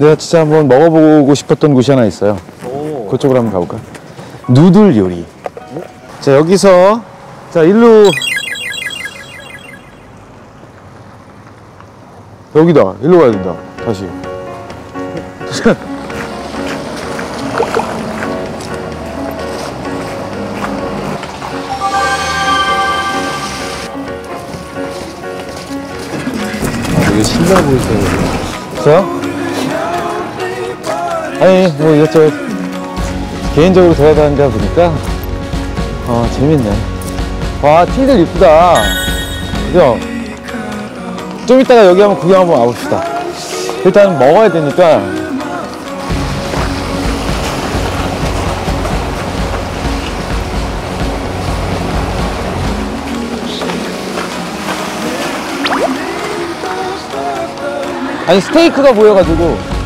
내가 진짜 한번 먹어보고 싶었던 곳이 하나 있어요. 오. 그쪽으로 한번 가볼까? 누들 요리. 자, 여기서, 자, 일로. 여기다. 일로 가야 된다. 다시. 되게 신나 보이세요. 저요? 아니, 뭐 이것저것 개인적으로 돌아다니다 보니까, 아, 재밌네. 와, 티들 이쁘다. 그죠? 좀 이따가 여기 한번 구경 한번 와봅시다. 일단 먹어야 되니까. 아니, 스테이크가 보여가지고,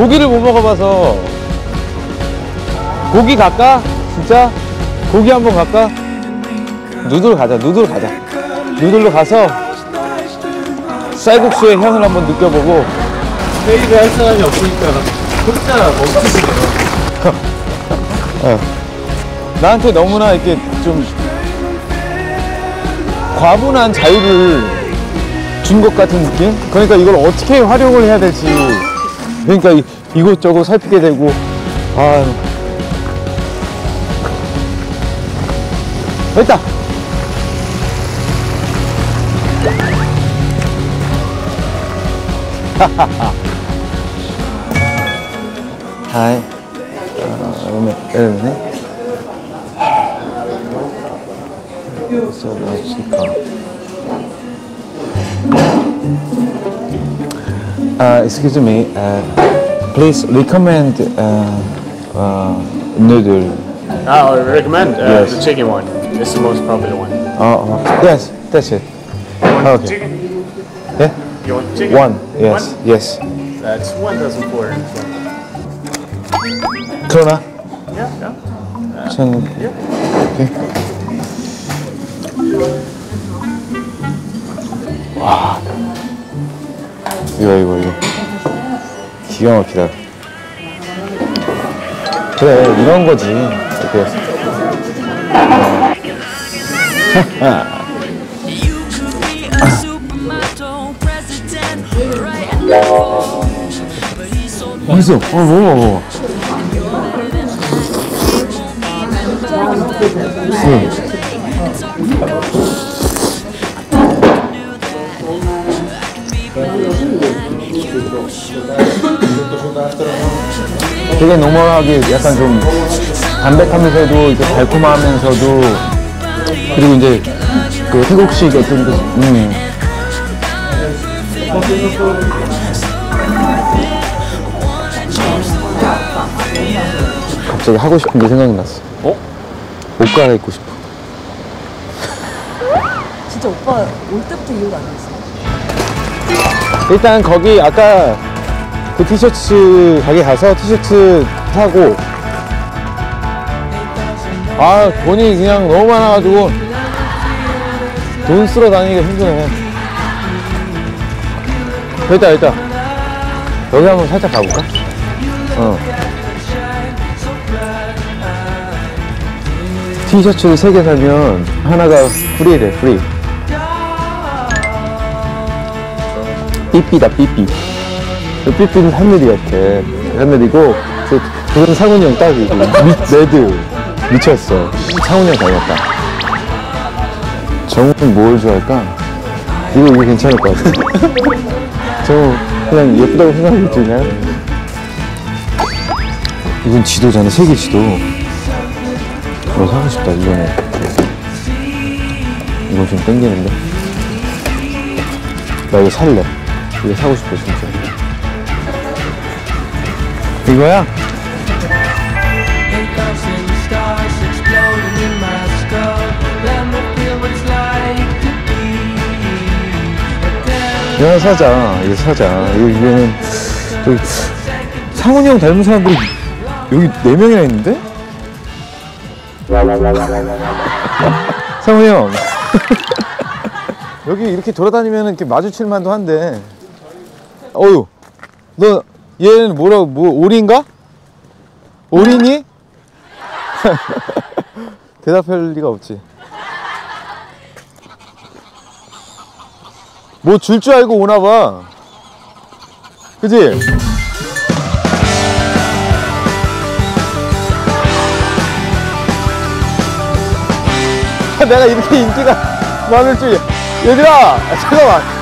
고기를 못 먹어봐서, 고기 갈까? 진짜? 고기 한번 갈까? 누들 가자, 누들 가자. 누들로 가서, 쌀국수의 향을 한번 느껴보고, 회의를 할 사람이 없으니까 혼자 멈추시네요. 나한테 너무나 이렇게 좀 과분한 자유를 준 것 같은 느낌? 그러니까 이걸 어떻게 활용을 해야 될지 그러니까 이, 이곳저곳 살피게 되고 아 됐다! 하이. 아, 오늘 여러분네 So much Uh, excuse me, uh, please recommend uh, uh, noodle. I would recommend uh, yes. the chicken one. It's the most popular one. Oh, yes, that's it. okay. Chicken? Yeah? You want chicken? One, yes, one? yes. That's one dozen four. Tuna? Yeah, yeah. So, yeah. Okay. Wow. 이거 이거 이거 기가 막히다. 그래 이런 거지. 이렇게. 맛있어. 어 먹어 먹어. 되게 노멀하게 약간 좀 담백하면서도 이제 달콤하면서도 그리고 이제 그 태국식 어떤 그 음. 갑자기 하고 싶은 게 생각이 났어. 어? 옷 갈아입고 싶어. 진짜 오빠 올 때부터 이유가 아니었어. 일단 거기 아까 그 티셔츠 가게 가서 티셔츠 사고. 아 돈이 그냥 너무 많아가지고 돈 쓰러 다니기가 힘드네. 됐다 됐다. 여기 한번 살짝 가볼까? 어. 티셔츠를 세 개 사면 하나가 free래 free 삐삐다 삐삐. 그 삐삐는 하늘이 같아 하늘이고 그 그건 상훈이 형 딱이고. 미, red. 미쳤어. 상훈이 형 닮았다. 정우는 뭘 좋아할까? 이거 이거 괜찮을 것 같아. 정우 그냥 예쁘다고 생각했지 그냥? 이건 지도잖아. 세계 지도. 이거 사고 싶다 이거는 이거 좀 땡기는데? 나 이거 살래 이거 사고 싶어 진짜 이거야? 이거 사자 이거 사자 이거 이거는 저기 상훈이 형 닮은 사람들이 여기 네 명이나 있는데? 상훈이 형 여기 이렇게 돌아다니면 이렇게 마주칠 만도 한데 어유 너 얘는 뭐라고 뭐 오리인가? 오리니? 대답할 리가 없지. 뭐 줄줄 알고 오나 봐. 그지? 내가 이렇게 인기가 많을 줄 얘들아 잠깐만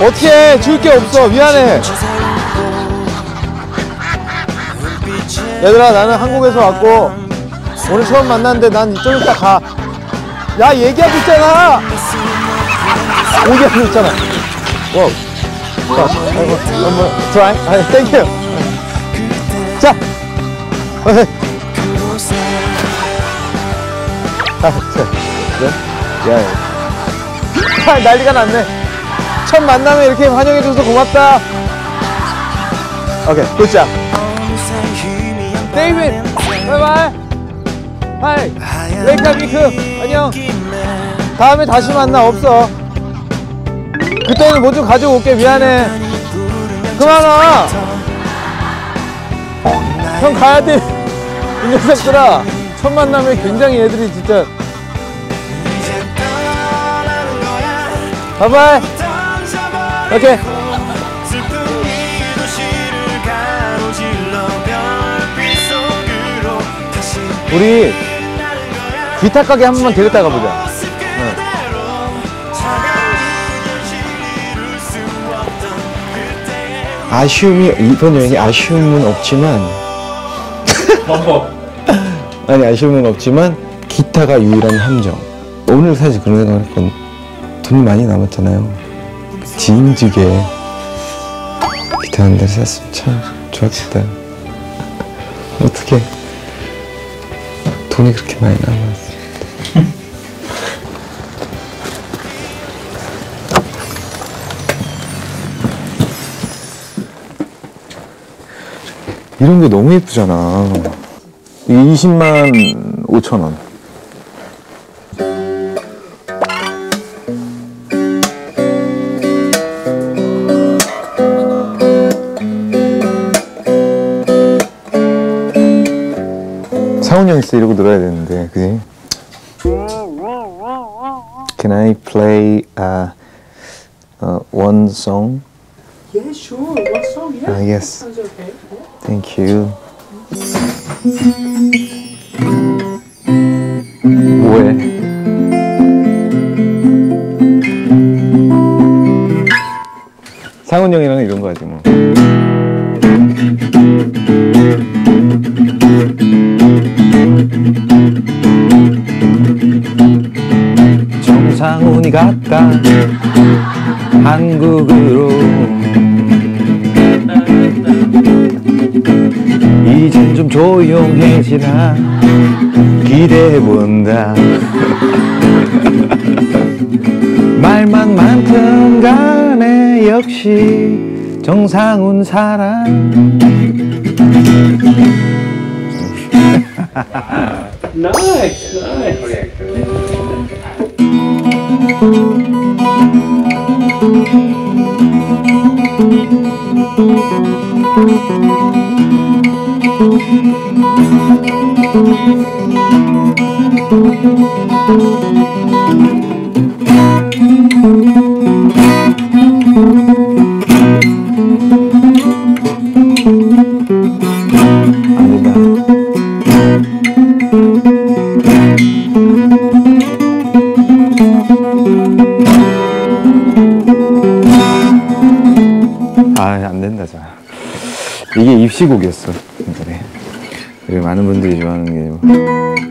어떻게 줄 게 없어 미안해 얘들아 나는 한국에서 왔고 오늘 처음 만났는데 난 좀 이따 가 야 얘기하고 있잖아 얘기하고 있잖아 wow 자, 한번 한번 try 아, thank you 자. 아, 자, 네? 야, 야. 아, 난리가 났네. 첫 만남에 이렇게 환영해줘서 고맙다. 오케이, good 자. 데이빗, 바이바이. hi, 레이카비크, 안녕. 다음에 다시 만나, 없어. 그때는 뭐 좀 가지고 올게, 미안해. 그만 와. 형 가야 돼. 이 녀석들아. 첫 만남에 굉장히 애들이 진짜. 바이바이. 오케이. 우리 기타 가게 한 번만 데렸다 가보자. 아쉬움이 이번 여행에 아쉬움은 없지만. 아니 아쉬움은 없지만 기타가 유일한 함정. 오늘 사실 그런 생각을 했건 돈이 많이 남았잖아요 진즉에 기타 한대 샀으면 참 좋았겠다 어떻게 돈이 그렇게 많이 남았어 이런 게 너무 예쁘잖아. 이게 20만 5천 원. 있어 이러고 놀아야 되는데, 그지? Can I play uh, uh, one song? Yeah, sure. What song? Yeah. Uh, yes. Sounds okay. Thank you. 뭐해? 상훈 형이랑 이런 거 하지 뭐. 정상훈이 갔다. 한국으로. 이젠 좀 조용해지나. 기대해본다. 말만 많든 간에 역시 정상훈 사랑 Nice, nice. 옛날에. 그리고 많은 분들이 좋아하는 게.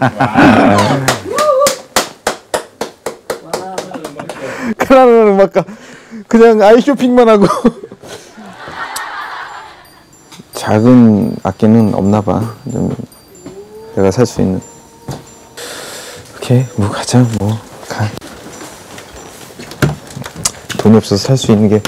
뭐. 가난한 음악가 그냥 아이 쇼핑만 하고. 작은 악기는 없나 봐 좀 내가 살 수 있는. 오케이 뭐 가자 뭐가. 돈이 없어서 살 수 있는 게